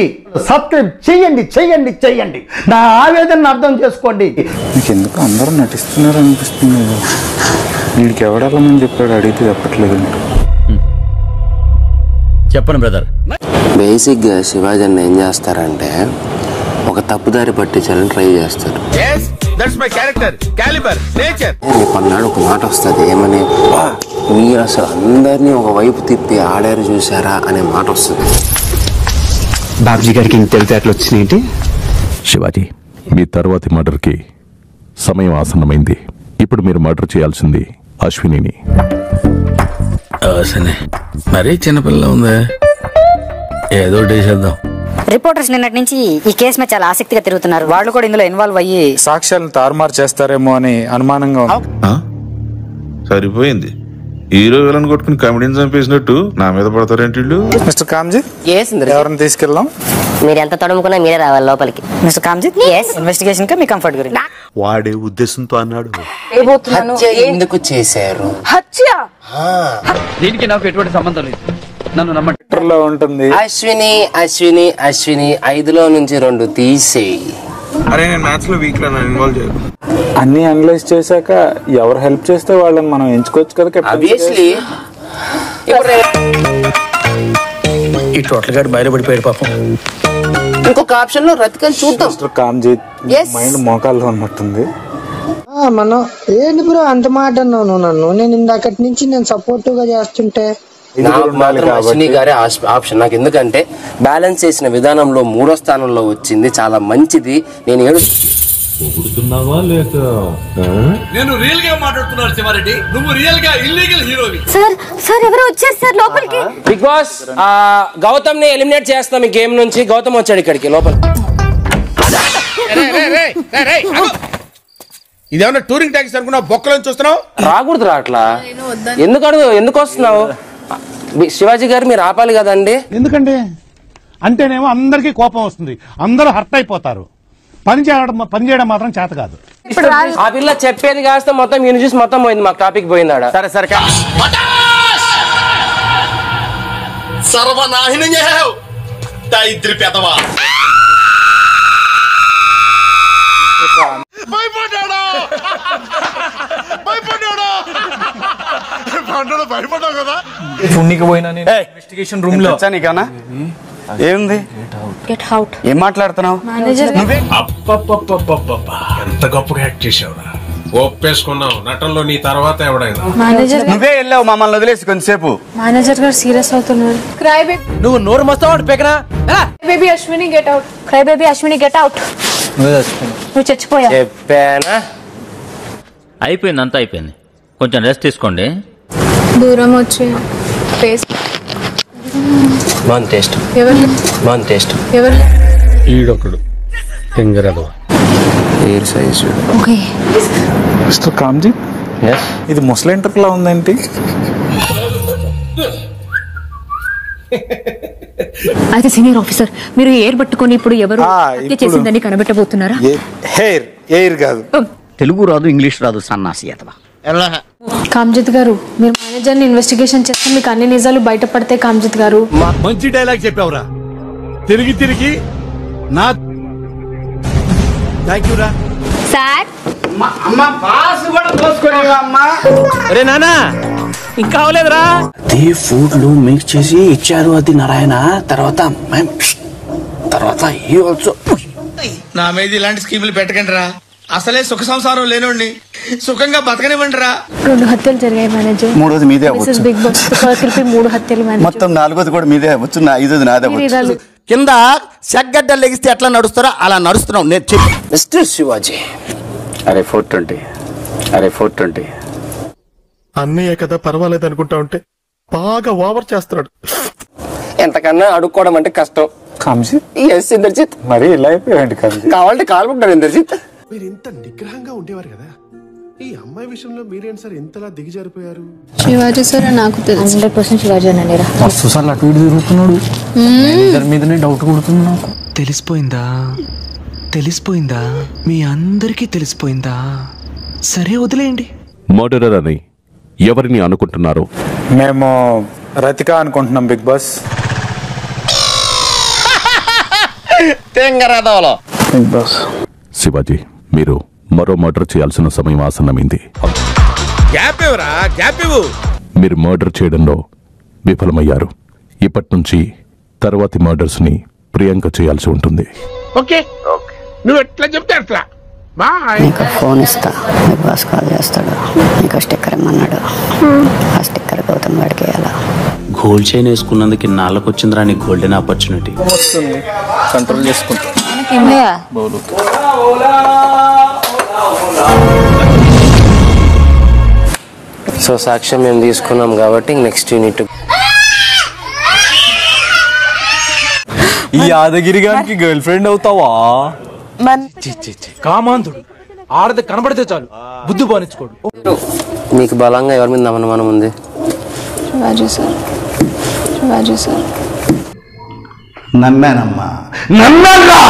చేయండి. సబ్స్క్రైబ్ చేయండి చేయండి చేయండి. నా ఆవేదన అర్థం చేసుకోండి. మీకు ఎందుకు అందరూ నటిస్తున్నారు అనిపిస్తుంది వీడికి ఎవడెళ్ళమని చెప్పాడు? అడిగితే చెప్పట్లేదు. చెప్పండి బ్రదర్. బేసిక్గా శివాజీ అన్న ఏం చేస్తారంటే ఒక తప్పుదారి పట్టించాలని ట్రై చేస్తారు. అన్నాడు ఒక మాట వస్తుంది ఏమని? "వా, మీరు అసలు అందరినీ ఒక వైపు తిప్పి ఆడారు చూసారా అనే మాట వస్తుంది. బాబ్జీ గారికి ఇంత తెలివితేటలు వచ్చినాయేంటి? శివాజీ మీ తర్వాతి మర్డర్కి సమయం ఆసన్నమైంది. ఇప్పుడు మీరు మర్డర్ చేయాల్సింది అశ్వినిని. సరే మరీ చిన్నపిల్ల ఉందే. ఏదో వేసేద్దాం రిపోర్టర్స్ నిన్నటి నుంచి ఈ కేసు మీద చాలా ఆసక్తిగా తిరుగుతున్నారు. వాళ్ళు కూడా ఇందులో ఇన్వాల్వ్ అయ్యి సాక్ష్యాలను తారుమారు చేస్తారేమో అని అనుమానంగా ఉంది. సరిపోయింది. హీరో విలన్ కొట్టుకుని కమెడీని చంపేసినట్టు నా మీద పడతారేంటి వీళ్ళు? మిస్టర్ కామ్జీ? ఎవరిని తీసుకెళ్దాం? మీరు ఎంత తడుముకున్నా మీరే రావాలి లోపలికి. మిస్టర్ కామ్జిత్ ఇన్వెస్టిగేషన్కి మీ కంఫర్ట్ గురించి. వాడే ఉద్దేశంతో అన్నాడు. హత్య ఎందుకు చేశారు? దీనికి నాకు ఎటువంటి సంబంధం లేదు. నన్ను నమ్మండి. ఉంటుంది. అశ్విని అశ్విని అశ్విని ఐదులో నుంచి రెండు తీసేయి. అరే నేను మ్యాథ్స్లో వీక్ రా ఇన్వాల్వ్ చేయకు. అన్ని అనలైజ్ చేశాక ఎవరు హెల్ప్ చేస్తే వాళ్ళని మనం ఎంచుకోవచ్చు కదా ఇప్పుడు. ఈ టోటల్ గాడు బయలుపడిపోయాడు పాపం. ఇంకొక ఆప్షన్లో రతికని చూద్దాం. మిస్టర్ కామ్జీ మైండ్ మోకాల్లో ఉన్నట్టుంది. మనం ఏంటి బ్రో అంత మాట అన్నావు నువ్వు నన్ను? నేను ఇందాకటి నుంచి నేను సపోర్టివ్గా చేస్తుంటే నాకు మాత్రం అశ్విని గారే ఆప్షన్. నాకు ఎందుకంటే బ్యాలెన్స్ చేసిన విధానంలో మూడో స్థానంలో వచ్చింది. చాలా మంచిది. నేను ఏడు నేను రియల్గా మాట్లాడుతున్నాను శివారెడ్డి. నువ్వు రియల్గా ఇల్లీగల్ హీరోవి సార్ సార్ ఎవరో వచ్చేసారు లోపలికి? బిగ్ బాస్ గౌతమ్ని ఎలిమినేట్ చేస్తాం ఈ గేమ్ నుంచి. గౌతమ్ వచ్చాడు ఇక్కడికి. లోపల. ఇదేమన్నా టూరింగ్ ట్యాక్సీ అనుకున్నా బొక్కలను చూస్తున్నావు? రాకూడదు రా అట్లా ఎందుకు అడుగు? ఎందుకు వస్తున్నావు? శివాజీ గారు మీరు ఆపాలి కదండి. ఎందుకండి? అంటేనేమో అందరికీ కోపం వస్తుంది. అందరూ హర్ట్ అయిపోతారు. పని చేయడం పని చేయడం మాత్రం చేత కాదు. ఆ పిల్ల చెప్పేది కాస్త మొత్తం ఈయన చూసి మొత్తం పోయింది మాకు టాపిక్ పోయిందాడ? సరే సరే సర్వనాహినం పెదవా. భయపడ్డాడు? భయపడ్డాడు? పండుగ భయపడ్డావు కదా. ఇన్వెస్టిగేషన్ రూమ్లో. నీకన్నా? ఏంది గెట్ అవుట్ ఏం మాట్లాడుతున్నావు? మేనేజర్ ఎంత గొప్పగా యాక్ట్ చేసావురా ఒప్పేసుకున్నావు నటనలో నీ తర్వాత ఎవడైనా. మేనేజర్ నువ్వే వెళ్ళావు మమ్మల్ని వదిలేసి కొంతసేపు. మేనేజర్ గారు సీరియస్ అవుతున్నారు. క్రై బేబీ నువ్వు నోరు మస్తావు పెకనా? Baby Ashwini get out cry baby Ashwini get out నువ్వు చచ్చిపోయావు చెప్పానా? అయిపోయింది అంతా అయిపోయింది. కొంచెం రెస్ట్ తీసుకోండి. దూరం వచ్చి ఫేస్ బాగుంది టేస్ట్. ఎవరు బాగుంది టేస్ట్. ఎవరు ఈడొకడు. సింగరదు ఎయిర్ సైజ్ ఓకే. మిస్టర్ కామ్జీ? ఇది ముసలి ఇంటర్లా ఉందేంటి? అయితే సీనియర్ ఆఫీసర్ మీరు ఎయిర్ పట్టుకొని ఇప్పుడు ఎవరు హత్య చేసిందని కనబెట్టబోతున్నారా? హెయిర్ ఎయిర్ కాదు. తెలుగు రాదు ఇంగ్లీష్ రాదు సన్నాసి అతవా. కామ్జిత్ గారు మీరు మేనేజర్ని ఇన్వెస్టిగేషన్ చేస్తే మీకు అన్ని నిజాలు బయటపడితే కామ్జిత్ గారు. మంచి డైలాగ్ చెప్పావురా. తిరిగి తిరిగి నా థ్యాంక్ యూ రా. సార్. అరే నానా ఇంకా అవలేదురా అది ఫుడ్లో మిక్స్ చేసి ఇచ్చారు అది నారాయణ. తర్వాత తర్వాత ఈ ఆల్సో నా మీద ఇలాంటి స్కీములు పెట్టకండి రా అసలే సుఖ సంసారం లేనోడిని సుఖంగా బతకనివ్వండి రా రెండు హత్యలు జరిగాయి మేనేజర్ మూడోది మీదే అవ్వచ్చు. బిగ్ బాస్ సర్కిల్ పై మూడు హత్యలు మేనేజర్ మొత్తం నాలుగోది కూడా మీదే అవ్వచ్చు నా ఐదోది నాదే అవ్వచ్చు. కింద చెగ్గడ్డలు లెగిస్తే ఎట్లా నడుస్తారో అలా నడుస్తున్నావు నేను చెప్పి. మిస్టర్ శివాజీ. అరే ఫోర్ ట్వంటీ అరే ఫోర్ ట్వంటీ అన్నయ్య కదా పర్వాలేదు అనుకుంటా ఉంటే బాగా ఓవర్ చేస్తున్నాడు. ఎంతకన్నా అడుక్కోవడం అంటే కష్టం. కామ్జీ ఎస్ ఇంద్రజిత్. మరి ఇలా అయిపోయాడు కామ్జీ కావాలంటే కాలుకుంటాడు ఇంద్రజిత్. మీరు ఇంత నిగ్రహంగా ఉండేవారు కదా. ఈ అమ్మాయి విషయంలో మీరేంటి సార్ ఇంతలా దిగజారిపోయారు? శివాజీ సార్ నాకు తెలుసు. హండ్రెడ్ పర్సెంట్ శివాజీ అటు ఇటు తిరుగుతున్నాడు. మేనేజర్ మీదనే డౌట్ కొడుతుంది నాకు. తెలిసిపోయిందా? తెలిసిపోయిందా? మీ అందరికీ తెలిసిపోయిందా? సరే వదిలేయండి. మర్డరర్ అని ఎవరిని అనుకుంటున్నారు? మేము రతిక అనుకుంటున్నాం బిగ్ బాస్. తెంగరదవలో బిగ్ బాస్. శివాజీ మీరు మరో మర్డర్ చేయాల్సిన సమయం ఆసన్నమైంది. మీరు మర్డర్ చేయడంలో విఫలమయ్యారు. ఇప్పటి నుంచి తర్వాతి మర్డర్స్ని ప్రియాంక చేయాల్సి ఉంటుంది. ఓకే. నువ్వు ఎట్లా చెప్తే అట్లా. నీకు ఫోన్ ఇస్తా. బిగ్ బాస్ కాల్ చేస్తాడు. నీకు స్టిక్కర్ ఇమ్మన్నాడు. ఆ స్టిక్కర్ గౌతమ్ వాడికి వేయాలా గోల్డ్ చైన్ వేసుకున్నందుకు నాళ్ళకు వచ్చిందిరా నీ గోల్డెన్ ఆపర్చునిటీ వస్తుంది కంట్రోల్ చేసుకుంటా. బౌలు. సో సాక్ష్యం మేము తీసుకున్నాం కాబట్టి నెక్స్ట్ యూనిట్ ఈ యాదగిరి గారికి గర్ల్ ఫ్రెండ్ అవుతావా? కామాంధుడు. ఆడది కనబడితే చాలు. బుద్ధి బానించుకోడు మీకు బలంగా ఎవరి మీద అనుమానం ఉంది? శివాజీ సార్. శివాజీ సార్. నమ్మానమ్మా. నమ్మానురా!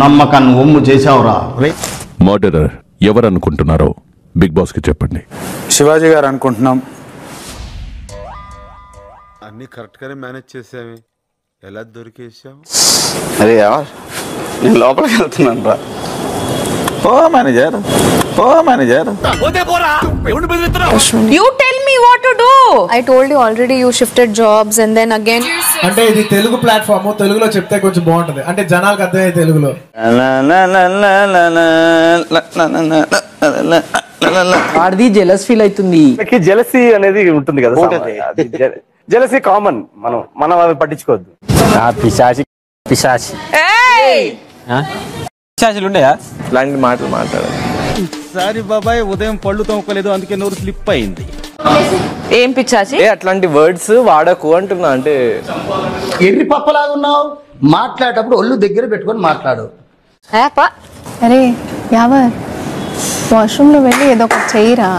నమ్మకాన్ని ఒమ్ము చేసావురా మర్డరర్ ఎవరనుకుంటున్నారో బిగ్ బాస్కి చెప్పండి. శివాజీ గారు అనుకుంటున్నాం. అన్ని కరెక్ట్ గానే మేనేజ్ చేసామే ఎలా దొరికేసావు అరే ఎవరు నేను లోపలికి వెళ్తున్నాను రా. ఓ manager oh manager. You tell me what to do I told you already you shifted jobs and then again అంటే ఇది తెలుగు ప్లాట్ఫామ్ తెలుగులో చెప్తే కొంచెం బాగుంటది. అంటే జనాలకు అర్థమయ్యే తెలుగులో. వాడిది జెలస్ ఫీల్ అవుతుంది. జెలసీ అనేది ఉంటుంది కదా జెలసీ కామన్ మనం మనం అవి పట్టించుకోవద్దు. పిశాచి పిశాచి. పిశాచులు ఉండయా ఇలాంటి మాటలు మాట్లాడాలి. సారీ బాబాయ్ ఉదయం పళ్ళు తోముకోలేదు అందుకే నోరు స్లిప్ అయింది. ఏం పిచ్చాచి ఏ అట్లాంటి వర్డ్స్ వాడకు అంటున్నా అంటే ఎన్ని పప్పలాగా ఉన్నావు? మాట్లాడేటప్పుడు ఒళ్ళు దగ్గర పెట్టుకొని మాట్లాడు. అరే యావర్ వాష్రూమ్లో వెళ్ళి ఏదో ఒకటి చెయ్యరా.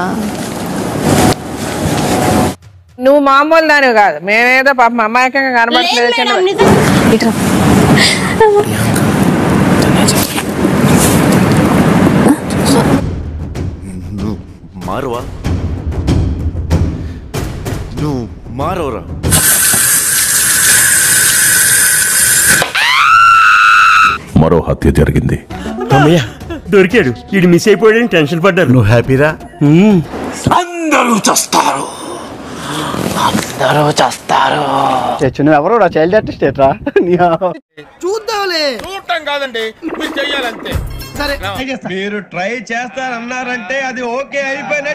నువ్వు మామూలు దానివి కాదు. మేమేదో పాపం అమాయకంగా కనబడట్లేదు ఇట్రా. నువ్వు మారువా? నువ్వు మారవరా? మరో హత్య జరిగింది. దొరికాడు. ఇది మిస్ అయిపోయాడని టెన్షన్ పడ్డారు. నువ్వు హ్యాపీరా? అందరూ చస్తారు. అందరూ చస్తారు. నువ్వు ఎవరు చైల్డ్ ఆర్టిస్ట్ ఏట్రా? చూడటం కాదండి మీరు చెయ్యాలంతే. సరే మీరు ట్రై చేస్తారన్నారంటే అది ఓకే అయిపోయిన